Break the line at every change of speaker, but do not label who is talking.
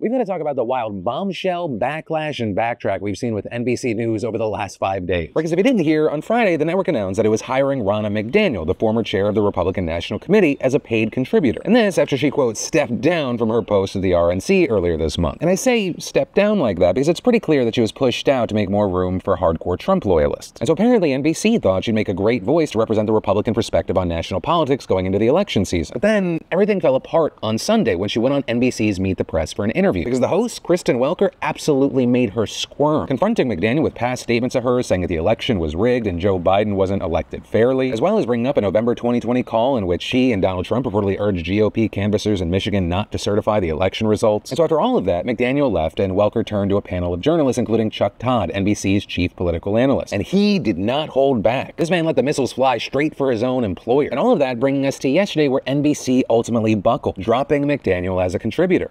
We've got to talk about the wild bombshell, backlash, and backtrack we've seen with NBC News over the last five days. Because if you didn't hear, on Friday, the network announced that it was hiring Ronna McDaniel, the former chair of the Republican National Committee, as a paid contributor. And this after she, quote, stepped down from her post at the RNC earlier this month. And I say stepped down like that because it's pretty clear that she was pushed out to make more room for hardcore Trump loyalists. And so apparently NBC thought she'd make a great voice to represent the Republican perspective on national politics going into the election season. But then everything fell apart on Sunday when she went on NBC's Meet the Press for an interview. Because the host, Kristen Welker, absolutely made her squirm, confronting McDaniel with past statements of hers saying that the election was rigged and Joe Biden wasn't elected fairly, as well as bringing up a November 2020 call in which she and Donald Trump reportedly urged GOP canvassers in Michigan not to certify the election results. And so after all of that, McDaniel left and Welker turned to a panel of journalists, including Chuck Todd, NBC's chief political analyst. And he did not hold back. This man let the missiles fly straight for his own employer. And all of that bringing us to yesterday where NBC ultimately buckled, dropping McDaniel as a contributor.